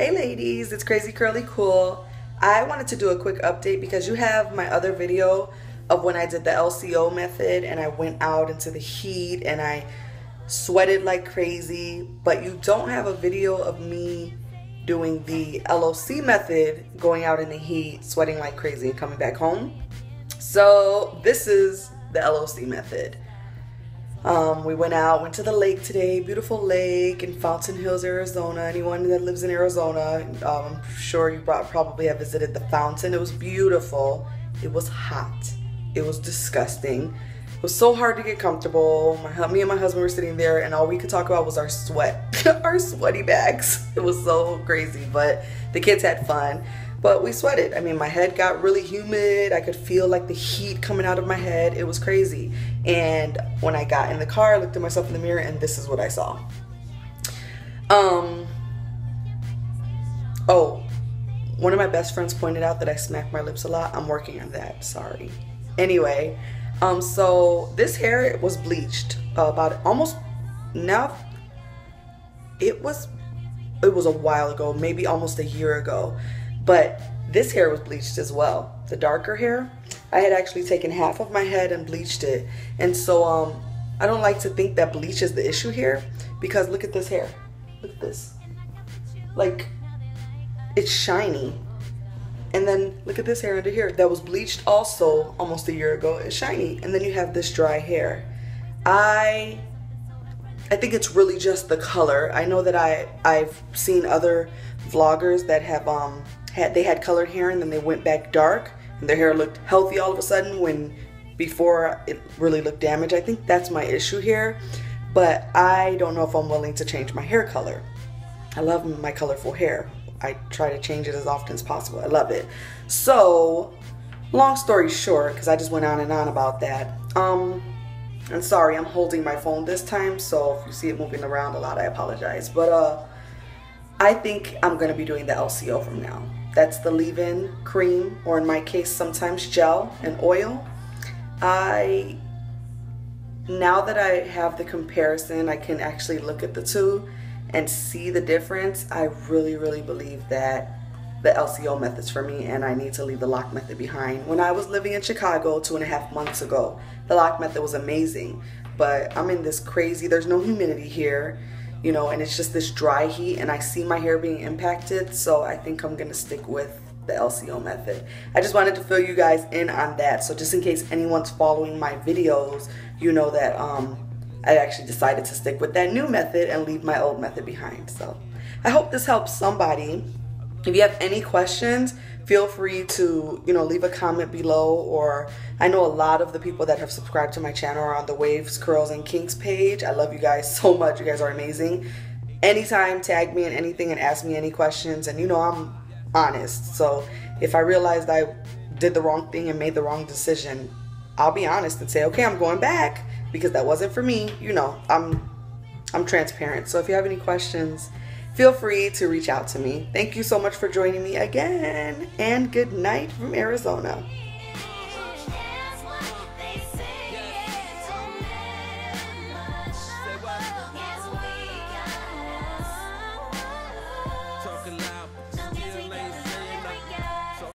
Hey ladies, it's Crazy Curly Cool. I wanted to do a quick update because you have my other video of when I did the LCO method and I went out into the heat and I sweated like crazy, but you don't have a video of me doing the LOC method, going out in the heat, sweating like crazy and coming back home. So this is the LOC method. Um, we went out, went to the lake today, beautiful lake in Fountain Hills, Arizona. Anyone that lives in Arizona, um, I'm sure you probably have visited the fountain. It was beautiful. It was hot. It was disgusting. It was so hard to get comfortable. My, me and my husband were sitting there, and all we could talk about was our sweat, our sweaty bags. It was so crazy, but the kids had fun but we sweated. I mean, my head got really humid. I could feel like the heat coming out of my head. It was crazy. And when I got in the car, I looked at myself in the mirror and this is what I saw. Um Oh, one of my best friends pointed out that I smack my lips a lot. I'm working on that. Sorry. Anyway, um so this hair was bleached uh, about almost now it was it was a while ago, maybe almost a year ago. But this hair was bleached as well. The darker hair, I had actually taken half of my head and bleached it. And so um, I don't like to think that bleach is the issue here because look at this hair. Look at this. Like, it's shiny. And then look at this hair under here that was bleached also almost a year ago. It's shiny. And then you have this dry hair. I I think it's really just the color. I know that I I've seen other vloggers that have um had they had colored hair and then they went back dark and their hair looked healthy all of a sudden when before it really looked damaged. I think that's my issue here, but I don't know if I'm willing to change my hair color. I love my colorful hair. I try to change it as often as possible. I love it. So, long story short, because I just went on and on about that. Um, and sorry, I'm holding my phone this time, so if you see it moving around a lot, I apologize. But uh, I think I'm gonna be doing the LCO from now. That's the leave-in cream, or in my case, sometimes gel and oil. I, now that I have the comparison, I can actually look at the two and see the difference. I really, really believe that the LCO method's for me and I need to leave the LOC method behind. When I was living in Chicago two and a half months ago, the LOC method was amazing, but I'm in this crazy, there's no humidity here you know, and it's just this dry heat and I see my hair being impacted. So I think I'm gonna stick with the LCO method. I just wanted to fill you guys in on that. So just in case anyone's following my videos, you know that um, I actually decided to stick with that new method and leave my old method behind. So I hope this helps somebody. If you have any questions, feel free to, you know, leave a comment below or I know a lot of the people that have subscribed to my channel are on the Waves, Curls, and Kinks page. I love you guys so much. You guys are amazing. Anytime, tag me in anything and ask me any questions. And you know, I'm honest. So if I realized I did the wrong thing and made the wrong decision, I'll be honest and say, okay, I'm going back because that wasn't for me. You know, I'm I'm transparent. So if you have any questions, feel free to reach out to me. Thank you so much for joining me again, and good night from Arizona.